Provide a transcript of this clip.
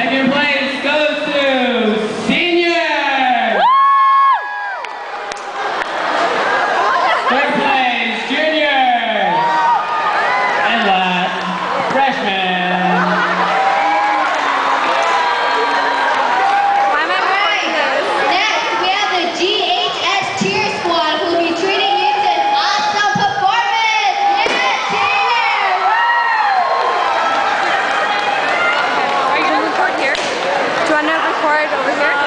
Second place. support over here.